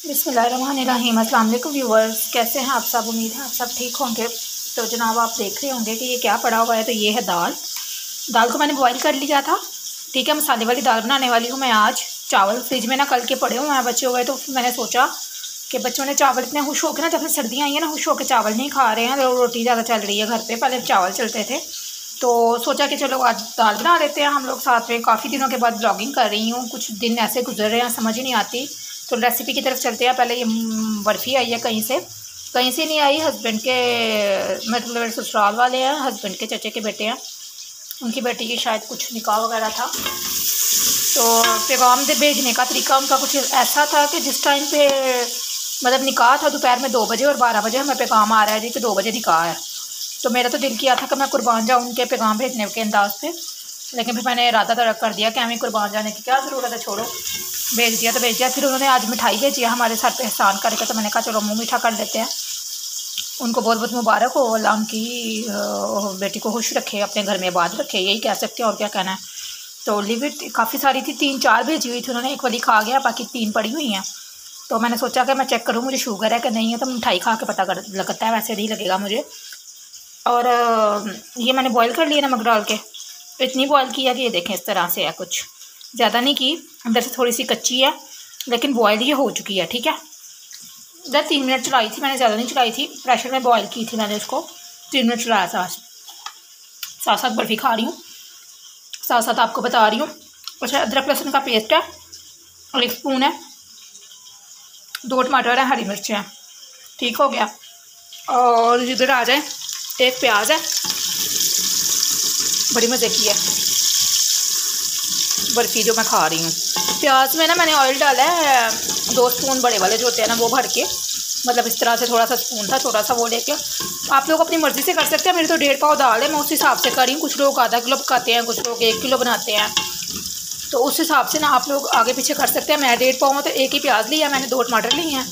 बिसमीम अल्लाम व्यूवर्स कैसे हैं आप सब? उम्मीद है आप सब ठीक होंगे। तो जनाब, आप देख रहे होंगे कि ये क्या पड़ा हुआ है? तो ये है दाल। दाल को मैंने बॉईल कर लिया था। ठीक है, मसाले वाली दाल बनाने वाली हूँ मैं आज। चावल फ्रिज में ना कल के पड़े हुए हैं, बच्चे हुए तो मैंने सोचा कि बच्चों ने चावल इतने खुश होकर ना, जब सर्दियाँ आई हैं ना, खुश होकर चावल नहीं खा रहे हैं तो रोटी ज़्यादा चल रही है घर पर पहले चावल चलते थे। तो सोचा कि चलो आज दाल बना लेते हैं। हम लोग साथ में काफ़ी दिनों के बाद ब्लॉगिंग कर रही हूँ। कुछ दिन ऐसे गुजर रहे हैं, समझ ही नहीं आती। तो रेसिपी की तरफ़ चलते हैं। पहले ये बर्फ़ी आई है कहीं से। कहीं से नहीं आई हस्बैंड के मतलब मेरे ससुराल वाले हैं हस्बैंड के चचे के बेटे हैं। उनकी बेटी की शायद कुछ निकाह वगैरह था। तो पैगाम दे भेजने का तरीका उनका कुछ ऐसा था कि जिस टाइम पे मतलब निकाह था दोपहर में दो बजे और बारह बजे हमें पैगाम आ रहा है जी कि दो बजे निकाह है। तो मेरा तो दिल किया था कि मैं कुर्बान जाऊँ उनके पैगाम भेजने के अंदाज पे। लेकिन फिर मैंने इरादा तरक कर दिया कि हमें कुर्बान जाने की क्या ज़रूरत है, छोड़ो। भेज दिया तो भेज दिया, फिर उन्होंने आज मिठाई भेजी है हमारे सर पे एहसान करके तो मैंने कहा, चलो, मुँह मीठा कर लेते हैं। उनको बहुत बहुत मुबारक हो, अल्लाह उनकी बेटी को खुश रखे, अपने घर में आबाद रखे, यही कह सकते हैं, और क्या कहना है। तो लिमिट काफ़ी सारी थी, तीन चार भेजी हुई थी उन्होंने, एक वाली खा गया, बाकी तीन पड़ी हुई हैं। तो मैंने सोचा कि मैं चेक करूँ, मुझे शुगर है कि नहीं है तो मिठाई खा के पता कर, लगता है, वैसे नहीं लगेगा मुझे। और ये मैंने बॉईल कर लिया नमक डाल के। इतनी बॉईल किया कि ये देखें इस तरह से है कुछ। ज़्यादा नहीं की, अंदर से थोड़ी सी कच्ची है, लेकिन बॉयल ये हो चुकी है, ठीक है? इधर तीन मिनट चलाई थी, मैंने ज़्यादा नहीं चलाई थी। प्रेशर में बॉयल की थी मैंने उसको तीन मिनट चलाया था। साथ साथ बर्फ़ी खा रही हूँ। साथ साथ आपको बता रही हूँ। अच्छा अदरक लहसुन का पेस्ट है और एक स्पून है। दो टमाटर है, हरी मिर्च है। ठीक हो गया। और इधर आ जाए, एक प्याज है। बड़ी मज़े की है। बर्फ़ी जो मैं खा रही हूँ। प्याज में ना मैंने ऑयल डाला है, दो स्पून बड़े वाले जो होते हैं ना, वो भर के। मतलब इस तरह से थोड़ा सा स्पून था, छोटा सा वो लेके। आप लोग अपनी मर्ज़ी से कर सकते हैं, मेरे तो डेढ़ पाव दाल है, मैं उस हिसाब से कर रही हूँ। कुछ लोग आधा किलो पकाते हैं, कुछ लोग एक किलो बनाते हैं। तो उस हिसाब से ना आप लोग आगे पीछे कर सकते हैं। मैं डेढ़ पाव तो एक ही प्याज लिया मैंने दो टमाटर लिए हैं।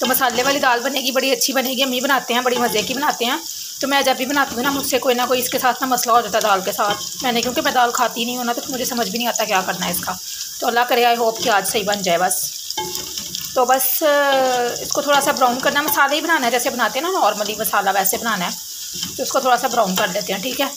तो मसाले वाली दाल बनेगी, बड़ी अच्छी बनेगी। अम्मी बनाते हैं, बड़ी मज़े की बनाते हैं। तो मैं जब भी बनाती हूँ ना, मुझसे कोई ना कोई इसके साथ ना मसला हो जाता है दाल के साथ। मैंने क्योंकि मैं दाल खाती नहीं हूँ ना तो मुझे समझ भी नहीं आता क्या करना है इसका। तो अल्लाह करे आई होप कि आज सही बन जाए बस। तो बस, इसको थोड़ा सा ब्राउन करना, मसाले ही बनाना है, जैसे बनाते हैं ना नॉर्मली मसाला वैसे बनाना है। तो इसको थोड़ा सा ब्राउन कर देते हैं, ठीक है?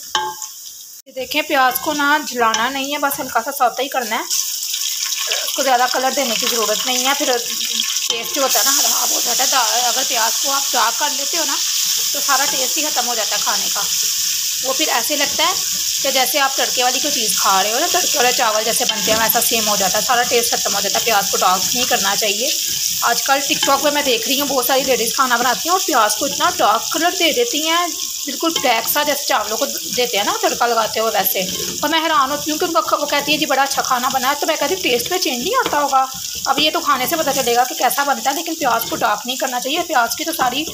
देखें, प्याज को ना जलाना नहीं है, बस हल्का सा सौता ही करना है। उसको ज़्यादा कलर देने की ज़रूरत नहीं है, फिर टेस्ट होता है ना, ख़राब हो जाता है। अगर प्याज को आप डार्क कर लेते हो ना तो सारा टेस्ट ही ख़त्म हो जाता है खाने का। वो फिर ऐसे लगता है कि जैसे आप तड़के वाली कोई चीज़ खा रहे हो ना, तड़के वाले चावल जैसे बनते हैं, वैसा सेम हो जाता है। सारा टेस्ट खत्म हो जाता है। प्याज को डार्क नहीं करना चाहिए। आजकल टिकटॉक पे मैं देख रही हूँ, बहुत सारी लेडीज़ खाना बनाती हैं और प्याज को इतना डार्क कलर दे देती हैं, बिल्कुल ब्लैक सा जैसे चावलों को देते हैं ना, तड़का लगाते हो वैसे। और मैं हैरान होती हूँ कि उनका वो कहती है, जी, बड़ा अच्छा खाना बना है। तो मैं कहती हूँ टेस्ट में चेंज नहीं आता होगा। अब ये तो खाने से पता चलेगा कि कैसा बनता है, लेकिन प्याज को डार्क नहीं करना चाहिए। प्याज की तो सारी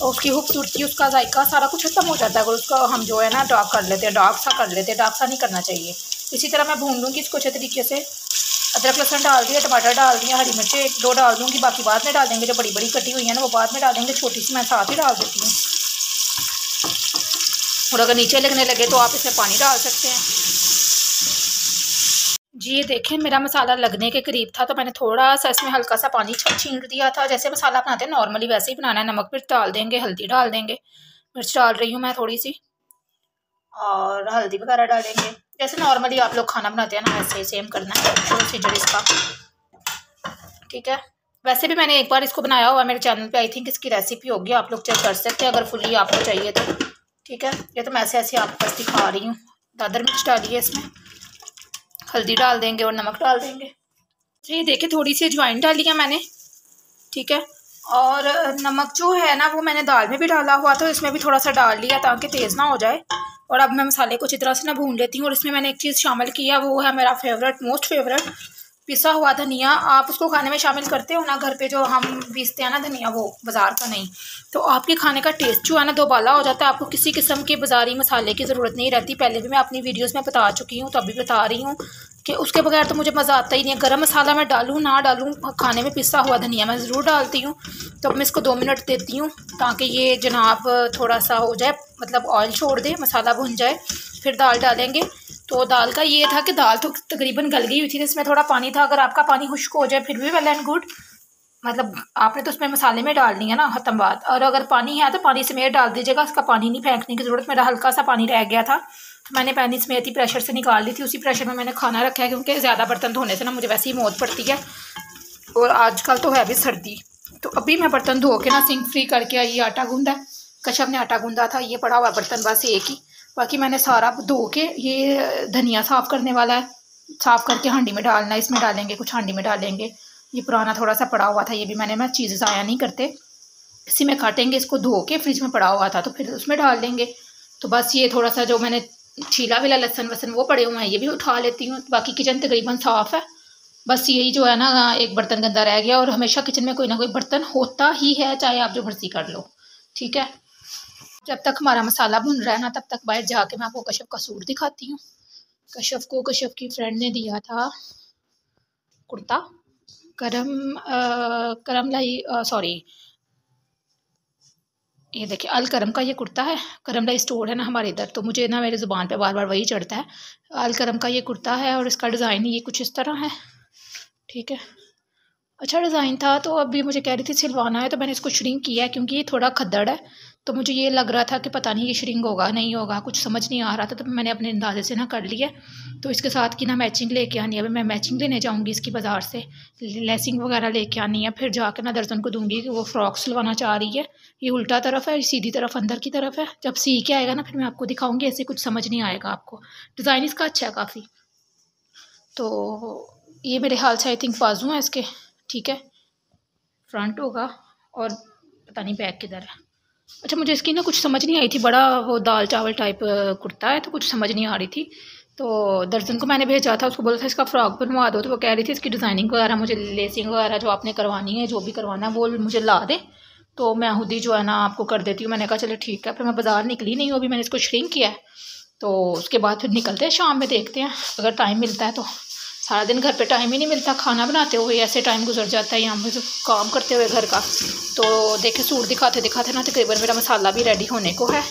उसकी खूबसूरती उसका जायका सारा कुछ खत्म हो जाता है। अगर उसको हम जो है ना डार्क कर लेते हैं डार्क सा कर लेते हैं डार्क सा नहीं करना चाहिए। इसी तरह मैं भून लूँगी इसको अच्छे तरीके से। अदरक, लहसुन डाल दिया, टमाटर डाल दिया, हरी मिर्चें एक दो डाल दूँगी, बाकी बाद में डाल देंगे जो बड़ी बड़ी कटी हुई है ना, वो बाद में डाल देंगे छोटी सी मैं साथ ही डाल देती हूँ। और अगर नीचे लगने लगे तो आप इसमें पानी डाल सकते हैं। ये देखें, मेरा मसाला लगने के करीब था तो मैंने थोड़ा सा इसमें हल्का सा पानी छींट दिया था। जैसे मसाला बनाते हैं, नॉर्मली वैसे ही बनाना है। नमक, मिर्च डाल देंगे, हल्दी डाल देंगे। मिर्च डाल रही हूँ मैं थोड़ी सी और हल्दी वगैरह डालेंगे। जैसे नॉर्मली आप लोग खाना बनाते हैं ना, वैसे सेम करना है। इसका। ठीक है? वैसे भी मैंने एक बार इसको बनाया हुआ मेरे चैनल पे। आई थिंक इसकी रेसिपी होगी, आप लोग चेक कर सकते हैं, अगर फुली आपको चाहिए तो। ठीक है? ये तो मैं ऐसे ऐसे आपको दिखा रही हूँ। दादर मिर्च डालिए इसमें। हल्दी डाल देंगे और नमक डाल देंगे। तो ये देखिए थोड़ी सी अजवाइन डाली है मैंने, ठीक है? और नमक जो है ना, वो मैंने दाल में भी डाला हुआ था, इसमें भी थोड़ा सा डाल लिया ताकि तेज़ ना हो जाए। और अब मैं मसाले को अच्छी तरह से ना भून लेती हूँ, और इसमें मैंने एक चीज़ शामिल किया वो है मेरा फेवरेट मोस्ट फेवरेट पिसा हुआ धनिया आप उसको खाने में शामिल करते हो ना घर पे जो हम पीसते हैं ना धनिया, वो बाज़ार का नहीं। तो आपके खाने का टेस्ट जो है ना दोबाला हो जाता है। आपको किसी किस्म के बाज़ारी मसाले की ज़रूरत नहीं रहती। पहले भी मैं अपनी वीडियोस में बता चुकी हूँ तो अभी बता रही हूँ। कि उसके बगैर तो मुझे मज़ा आता ही नहीं है। गर्म मसाला मैं डालूँ, ना डालूँ, खाने में पिसा हुआ धनिया मैं ज़रूर डालती हूँ। तो अब मैं इसको दो मिनट देती हूँ ताकि ये जनाब थोड़ा सा हो जाए मतलब ऑयल छोड़ दे, मसाला भुन जाए, फिर दाल डालेंगे। तो दाल का ये था कि दाल तो तकरीबन गल गई हुई थी इसमें थोड़ा पानी था। अगर आपका पानी खुश्क हो जाए, फिर भी वेल एंड गुड मतलब आपने तो उसमें मसाले में डालनी है ना, ख़त्म बात। और अगर पानी है तो पानी समेत डाल दीजिएगा, उसका पानी नहीं फेंकने की ज़रूरत। मेरा हल्का सा पानी रह गया था। तो मैंने पानी समेत ही प्रेशर से निकाल ली थी, उसी प्रेशर में मैंने खाना रखा है क्योंकि ज़्यादा बर्तन धोने से ना मुझे वैसे ही मौत पड़ती है। और आजकल तो है भी सर्दी। तो अभी मैं बर्तन धो के ना सिंक फ्री करके आई, आटा गूंदा कशप ने आटा गूंदा था, ये पड़ा हुआ बर्तन बस एक ही। बाकी मैंने सारा धो के ये धनिया साफ़ करने वाला है। साफ़ करके हांडी में डालना है, इसमें डालेंगे, कुछ हांडी में डालेंगे। ये पुराना थोड़ा सा पड़ा हुआ था, ये भी मैंने मैं चीज़ें ज़ाया नहीं करते। इसी में काटेंगे, इसको धो के फ्रिज में पड़ा हुआ था तो फिर उसमें डाल देंगे। तो बस ये थोड़ा सा जो मैंने छीला विला लहसन वसन वो पड़े हुए हैं ये भी उठा लेती हूँ। बाकी किचन तकरीबन साफ़ है। बस यही जो है ना एक बर्तन गंदा रह गया और हमेशा किचन में कोई ना कोई बर्तन होता ही है चाहे आप जो मर्ज़ी कर लो। ठीक है? जब तक हमारा मसाला भुन रहा है ना तब तक बाहर जाके मैं आपको कशफ का सूट दिखाती हूँ। कशफ को कशफ की फ्रेंड ने दिया था कुर्ता। करम आ, करम लाई सॉरी ये देखिए अल करम का ये कुर्ता है। करम लाई स्टोर है ना हमारे इधर तो मुझे ना मेरे ज़ुबान पे बार बार वही चढ़ता है। अल करम का ये कुर्ता है और इसका डिज़ाइन ये कुछ इस तरह है। ठीक है। अच्छा डिज़ाइन था तो अभी मुझे कह रही थी सिलवाना है तो मैंने इसको श्रिंक किया है क्योंकि ये थोड़ा खद्दड़ है। तो मुझे ये लग रहा था कि पता नहीं ये श्रिंग होगा, नहीं होगा, कुछ समझ नहीं आ रहा था तो मैंने अपने अंदाजे से ना कर लिया। तो इसके साथ की ना मैचिंग लेके आनी है, अभी मैं मैचिंग लेने जाऊँगी इसकी बाज़ार से लेसिंग वगैरह लेके आनी है, फिर जाकर ना दर्जन को दूँगी कि वो फ्रॉक सिलवाना चाह रही है। ये उल्टा तरफ़ है सीधी तरफ़, अंदर की तरफ़ है। जब सी के आएगा ना, फिर मैं आपको दिखाऊँगी, ऐसे कुछ समझ नहीं आएगा आपको। डिज़ाइन इसका अच्छा है काफ़ी। तो ये मेरे हाल से आई थिंक बाजू हैं इसके, ठीक है? फ्रंट होगा और पता नहीं बैक किधर है। अच्छा मुझे इसकी ना कुछ समझ नहीं आई थी, बड़ा वो दाल चावल टाइप कुर्ता है तो कुछ समझ नहीं आ रही थी। तो दर्जन को मैंने भेजा था, उसको बोला था, इसका फ्रॉक बनवा दो तो वो कह रही थी, इसकी डिज़ाइनिंग वगैरह मुझे लेसिंग वगैरह जो आपने करवानी है, जो भी करवाना है, वो मुझे ला दे। तो मैं खुद ही जो है ना आपको कर देती हूँ। मैंने कहा, चलो ठीक है, फिर मैं बाज़ार निकली नहीं हूँ अभी मैंने इसको श्रिंक किया है। तो उसके बाद फिर निकलते हैं, शाम में देखते हैं, अगर टाइम मिलता है तो। सारा दिन घर पे टाइम ही नहीं मिलता खाना बनाते हुए, ऐसे टाइम गुजर जाता है यहाँ पे काम करते हुए घर का। तो देखे सूट दिखाते दिखाते ना तकरीबन मेरा मसाला भी रेडी होने को है।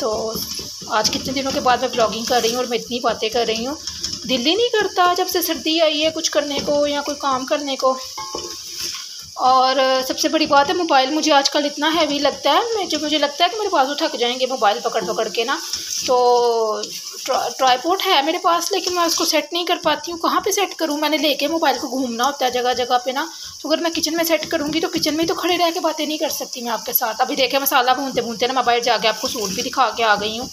तो आज कितने दिनों के बाद मैं ब्लॉगिंग कर रही हूँ और मैं इतनी बातें कर रही हूँ। दिल ही नहीं करता जब से सर्दी आई है कुछ करने को या कोई काम करने को। और सबसे बड़ी बात है मोबाइल मुझे आजकल इतना हैवी लगता है, मैं जो मुझे लगता है कि मेरे बाजू थक जाएँगे मोबाइल पकड़ पकड़ के ना तो ट्राईपोर्ट है मेरे पास, लेकिन मैं उसको सेट नहीं कर पाती हूँ। कहाँ पे सेट करूँ? मैंने लेके मोबाइल को घूमना होता है जगह जगह पे ना। तो अगर मैं किचन में सेट करूँगी तो किचन में ही तो खड़े रह के बातें नहीं कर सकती मैं आपके साथ। अभी देखे मसाला भूनते भूनते ना मैं बाहर जाके आपको सूट भी दिखा के आ गई हूँ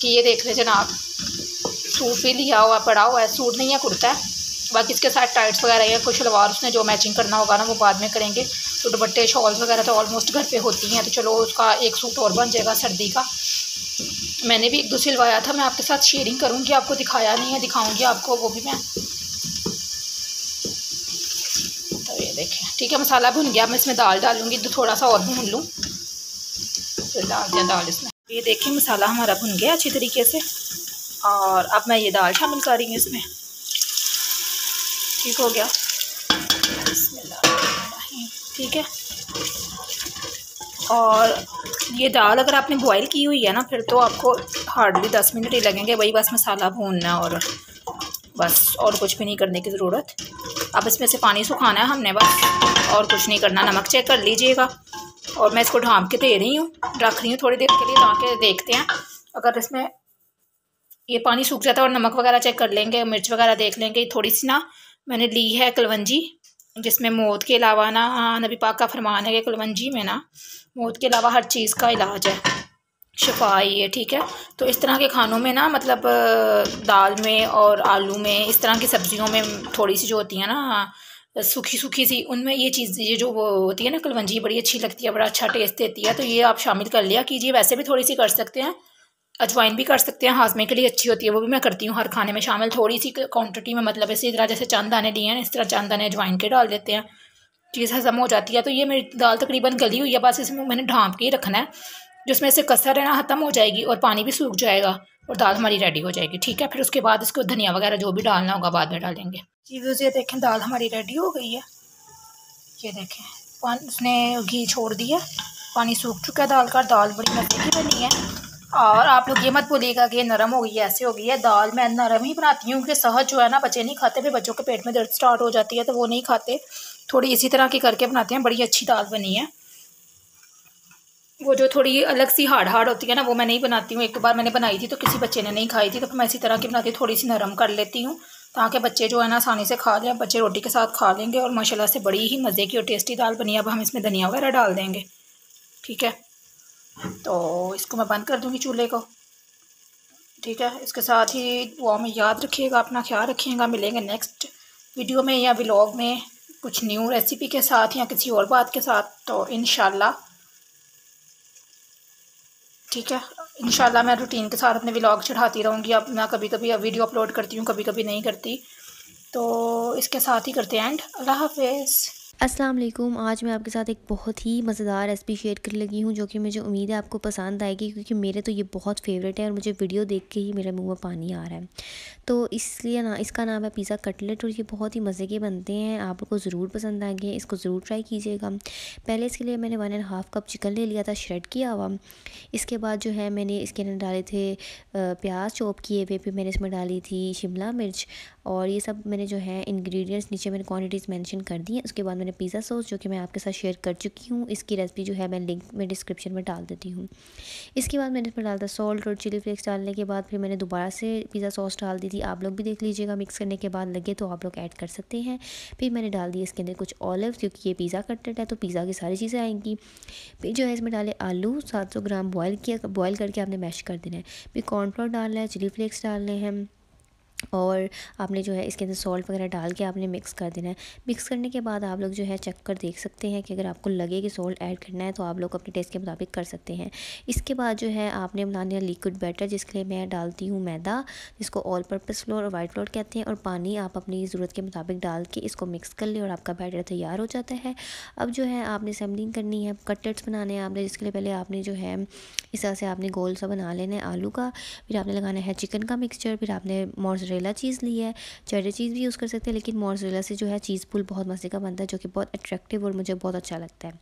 कि ये देख ले जनाब। सूट भी लिया हुआ पड़ा हुआ है। सूट नहीं है, कुर्ता है। बाकी इसके साथ टाइट्स वगैरह या कुछ शलवार उसने जो मैचिंग करना होगा ना, वो बाद में करेंगे। तो दुपट्टे शॉल्स वगैरह तो ऑलमोस्ट घर पे होती हैं। तो चलो उसका एक सूट और बन जाएगा सर्दी का। मैंने भी एक दो सिलवाया था, मैं आपके साथ शेयरिंग करूँगी, आपको दिखाया नहीं है, दिखाऊँगी आपको वो भी मैं। तो ये देखें, ठीक है, मसाला भुन गया मैं इसमें दाल डालूँगी तो थोड़ा सा और भून लूँ। फिर डाल दिया दाल इसमें। ये देखें, मसाला हमारा भुन गया अच्छी तरीके से। और अब मैं ये दाल शामिल कर रही हूँ इसमें। ठीक हो गया। ठीक है। और ये दाल अगर आपने बॉईल की हुई है ना, फिर तो आपको हार्डली दस मिनट ही लगेंगे। वही बस मसाला भूनना और बस, और कुछ भी नहीं करने की ज़रूरत। अब इसमें से पानी सुखाना है हमने बस, और कुछ नहीं करना। नमक चेक कर लीजिएगा। और मैं इसको ढाँप के दे रही हूँ। रख रही हूँ थोड़ी देर के लिए, ताकि देखते हैं। अगर इसमें ये पानी सूख जाता है और नमक वगैरह चेक कर लेंगे, मिर्च वगैरह देख लेंगे। थोड़ी सी ना मैंने ली है कलवंजी। जिसमें मौत के अलावा ना नबी पाक का फरमान है कि कलवंजी में ना, मौत के अलावा हर चीज़ का इलाज है, शफाई है, ठीक है? तो इस तरह के खानों में ना मतलब दाल में और आलू में, इस तरह की सब्जियों में थोड़ी सी जो होती है ना सूखी सूखी सी, उनमें ये चीज़, ये जो वो होती है ना कलवंजी बड़ी अच्छी लगती है, बड़ा अच्छा टेस्ट देती है तो ये आप शामिल कर लिया कीजिए, वैसे भी थोड़ी सी कर सकते हैं। अजवाइन भी कर सकते हैं, हाजमे के लिए अच्छी होती है, वो भी मैं करती हूँ, हर खाने में शामिल। थोड़ी सी क्वांटिटी में मतलब इसी तरह जैसे चंद दाने लिए हैं, इस तरह चंद दाने अजवाइन के डाल देते हैं। चीज़ हज़म हो जाती है तो ये मेरी दाल तकरीबन गली हुई है, बस इसमें मैंने ढाँप के ही रखना है, जिसमें से कसर है ना ख़त्म हो जाएगी और पानी भी सूख जाएगा और दाल हमारी रेडी हो जाएगी, ठीक है? फिर उसके बाद इसको धनिया वगैरह जो भी डालना होगा बाद में डालेंगे। चीज़ों से देखें, दाल हमारी रेडी हो गई है। ये देखें, पानी उसने घी छोड़ दिया, पानी सूख चुका है दाल का, दाल बड़ी मज़े की बनी है। और आप लोग ये मत बोलिएगा कि नरम हो गई है ऐसे हो गई है, दाल मैं नरम ही बनाती हूँ क्योंकि सहज जो है ना बच्चे नहीं खाते, फिर बच्चों के पेट में दर्द स्टार्ट हो जाती है तो वो नहीं खाते। थोड़ी इसी तरह की करके बनाते हैं, बड़ी अच्छी दाल बनी है। वो जो थोड़ी अलग सी हार्ड हार्ड होती है ना, वो मैं नहीं बनाती हूँ। एक बार मैंने बनाई थी तो किसी बच्चे ने नहीं खाई थी तो मैं इसी तरह की बनाती हूँ थोड़ी सी नरम कर लेती हूँ, ताकि बच्चे जो है ना आसानी से खा लें, बच्चे रोटी के साथ खा लेंगे और माशाल्लाह से बड़ी ही मज़े की और टेस्टी दाल बनी अब हम इसमें धनिया वगैरह डाल देंगे। ठीक है? तो इसको मैं बंद कर दूँगी चूल्हे को। ठीक है? इसके साथ ही वो में याद रखिएगा, अपना ख्याल रखिएगा। मिलेंगे नेक्स्ट वीडियो में या व्लॉग में कुछ न्यू रेसिपी के साथ या किसी और बात के साथ। तो इन ठीक है? इंशाल्लाह मैं रूटीन के साथ अपने व्लॉग चढ़ाती रहूँगी। अब मैं कभी कभी वीडियो अपलोड करती हूँ कभी कभी नहीं करती। तो इसके साथ ही करते हैं एंड अल्लाह हाफिज़। अस्सलाम वालेकुम। आज मैं आपके साथ एक बहुत ही मज़ेदार रेसिपी शेयर कर लगी हूँ, जो कि मुझे उम्मीद है आपको पसंद आएगी, क्योंकि मेरे तो ये बहुत फेवरेट है और मुझे वीडियो देख के ही मेरे मुँह में पानी आ रहा है। तो इसलिए ना, इसका नाम है पिज़्ज़ा कटलेट और ये बहुत ही मज़े के बनते हैं। आपको ज़रूर पसंद आएँगे, इसको ज़रूर ट्राई कीजिएगा। पहले इसके लिए मैंने one and half cup chicken ले लिया था श्रेड किया हुआ। इसके बाद जो है मैंने इसके अंदर डाले थे प्याज चॉप किए हुए, फिर मैंने इसमें डाली थी शिमला मिर्च। और ये सब मैंने जो है इंग्रेडिएंट्स नीचे मैंने क्वांटिटीज़ मेंशन कर दी हैं। उसके बाद मैंने पिज़्ज़ा सॉस जो कि मैं आपके साथ शेयर कर चुकी हूँ, इसकी रेसिपी जो है मैं लिंक में डिस्क्रिप्शन में डाल देती हूँ। इसके बाद मैंने इसमें डाला था सॉल्ट और चिली फ्लेक्स डालने के बाद फिर मैंने दोबारा से पिज़्ज़ा सॉस डाल दी थी। आप लोग भी देख लीजिएगा मिक्स करने के बाद लगे तो आप लोग ऐड कर सकते हैं। फिर मैंने डाल दी इसके अंदर कुछ ऑलिव क्योंकि ये पिज़्ज़ा कटलेट है तो पिज़्ज़ा की सारी चीज़ें आएँगी। फिर जो है इसमें डाले आलू, सात सौ ग्राम बॉयल किया बॉयल करके आपने मैश कर देना है। फिर कॉर्नफ्लोर डालना है चिली फ्लेक्स डालने हैं। और आपने जो है इसके अंदर सॉल्ट वगैरह डाल के आपने मिक्स कर देना है। मिक्स करने के बाद आप लोग जो है चेक कर देख सकते हैं कि अगर आपको लगे कि सॉल्ट ऐड करना है तो आप लोग अपने टेस्ट के मुताबिक कर सकते हैं। इसके बाद जो है आपने बनाना है लिक्विड बैटर जिसके लिए मैं डालती हूँ मैदा, जिसको ऑल पर्पज़ फ्लोर और वाइट फ्लोर कहते हैं, और पानी आप अपनी ज़रूरत के मुताबिक डाल के इसको मिक्स कर ले और आपका बैटर तैयार हो जाता है। अब जो है आपने सैमलिंग करनी है कटलेट्स बनाने हैं आपने, जिसके लिए पहले आपने जो है इस तरह से आपने गोल सा बना लेना है आलू का, फिर आपने लगाना है चिकन का मिक्सचर फिर आपने मोजरेला चीज़ ली है। चेडर चीज़ भी यूज़ कर सकते हैं, लेकिन मोजरेला से जो है चीज़ पुल बहुत मज़े का बनता है, जो कि बहुत अट्रैक्टिव और मुझे बहुत अच्छा लगता है।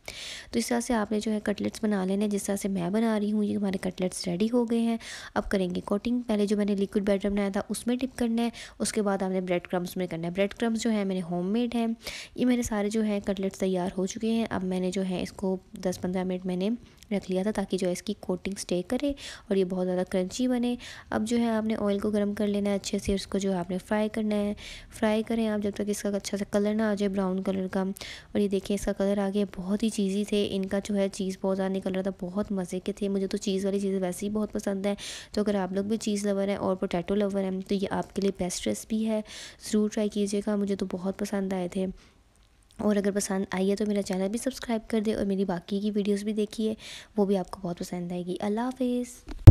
तो इस तरह से आपने जो है कटलेट्स बना लेने जिस तरह से मैं बना रही हूँ, ये हमारे कटलेट्स रेडी हो गए हैं। अब करेंगे कोटिंग पहले जो मैंने लिक्विड बैटर बनाया था, उसमें टिप करना है, उसके बाद आपने ब्रेड क्रम्स में करना है। ब्रेड क्रम्स जो है, मैंने होम मेड ये मेरे सारे जो है कटलेट्स तैयार हो चुके हैं। अब मैंने जो है इसको दस पंद्रह मिनट मैंने रख लिया था ताकि जो है इसकी कोटिंग स्टे करे और ये बहुत ज़्यादा क्रंची बने। अब जो है आपने ऑयल को गर्म कर लेना है अच्छे से, उसको जो है आपने फ्राई करना है। फ्राई करें आप जब तक इसका अच्छा सा कलर ना आ जाए ब्राउन कलर का। और ये देखिए इसका कलर आ गया, बहुत ही चीज़ी थे। इनका जो है चीज़ बहुत ज़्यादा निकल रहा था, बहुत मज़े के थे। मुझे तो चीज़ वाली चीज़ें वैसे ही बहुत पसंद है। तो अगर आप लोग भी चीज़ लवर हैं और पोटैटो लवर हैं तो ये आपके लिए बेस्ट रेसिपी है। ज़रूर ट्राई कीजिएगा, मुझे तो बहुत पसंद आए थे। और अगर पसंद आई है तो मेरा चैनल भी सब्सक्राइब कर दे और मेरी बाकी की वीडियोस भी देखिए, वो भी आपको बहुत पसंद आएगी। अल्लाह हाफिज़।